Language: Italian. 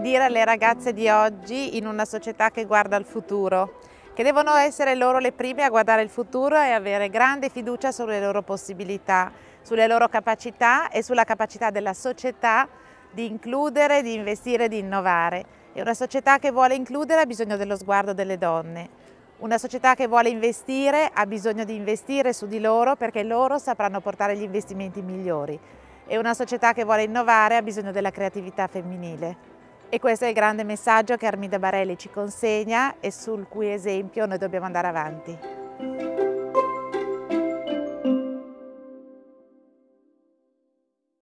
dire alle ragazze di oggi in una società che guarda al futuro, che devono essere loro le prime a guardare il futuro e avere grande fiducia sulle loro possibilità, sulle loro capacità e sulla capacità della società di includere, di investire, di innovare. E una società che vuole includere ha bisogno dello sguardo delle donne. Una società che vuole investire ha bisogno di investire su di loro perché loro sapranno portare gli investimenti migliori. E una società che vuole innovare ha bisogno della creatività femminile. E questo è il grande messaggio che Armida Barelli ci consegna e sul cui esempio noi dobbiamo andare avanti.